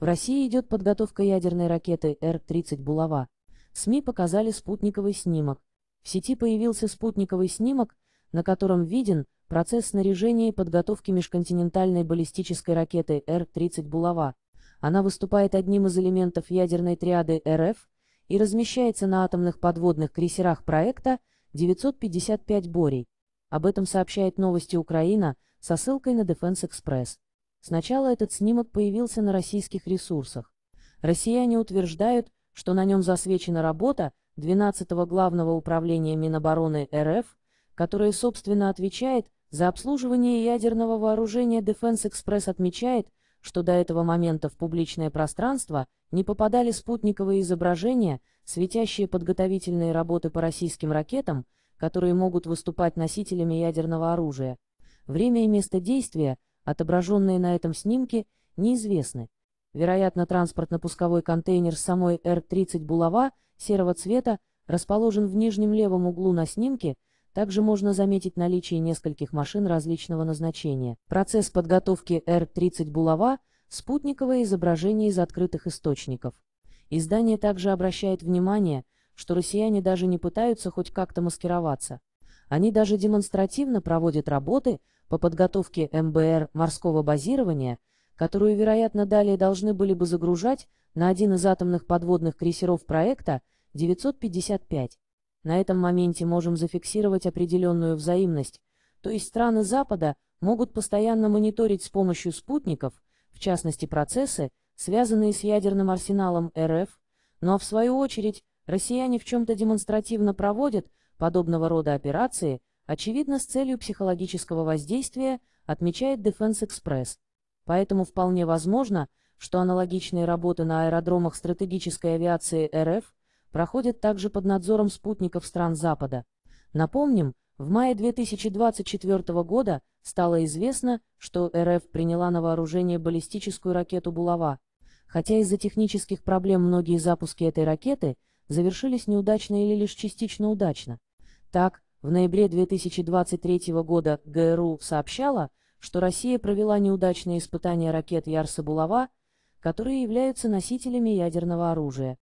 В России идет подготовка ядерной ракеты Р-30 «Булава». СМИ показали спутниковый снимок. В сети появился спутниковый снимок, на котором виден процесс снаряжения и подготовки межконтинентальной баллистической ракеты Р-30 «Булава». Она выступает одним из элементов ядерной триады РФ и размещается на атомных подводных крейсерах проекта 955 «Борей». Об этом сообщает новости Украина со ссылкой на Defense Express. Сначала этот снимок появился на российских ресурсах. Россияне утверждают, что на нем засвечена работа 12-го Главного управления Минобороны РФ, которое, собственно, отвечает за обслуживание ядерного вооружения Defense Express отмечает, что до этого момента в публичное пространство не попадали спутниковые изображения, светящие подготовительные работы по российским ракетам, которые могут выступать носителями ядерного оружия. Время и место действия – отображенные на этом снимке, неизвестны. Вероятно, транспортно-пусковой контейнер с самой Р-30 «Булава» серого цвета расположен в нижнем левом углу на снимке, также можно заметить наличие нескольких машин различного назначения. Процесс подготовки Р-30 «Булава» — спутниковое изображение из открытых источников. Издание также обращает внимание, что россияне даже не пытаются хоть как-то маскироваться. Они даже демонстративно проводят работы по подготовке МБР морского базирования, которую, вероятно, далее должны были бы загружать на один из атомных подводных крейсеров проекта 955. На этом моменте можем зафиксировать определенную взаимность, то есть страны Запада могут постоянно мониторить с помощью спутников, в частности процессы, связанные с ядерным арсеналом РФ, ну а в свою очередь россияне в чем-то демонстративно проводят Подобного рода операции, очевидно, с целью психологического воздействия, отмечает Defense Express. Поэтому вполне возможно, что аналогичные работы на аэродромах стратегической авиации РФ проходят также под надзором спутников стран Запада. Напомним, в мае 2024 года стало известно, что РФ приняла на вооружение баллистическую ракету «Булава». Хотя из-за технических проблем многие запуски этой ракеты завершились неудачно или лишь частично удачно. Так, в ноябре 2023 года ГРУ сообщала, что Россия провела неудачные испытания ракет Ярса-Булава, которые являются носителями ядерного оружия.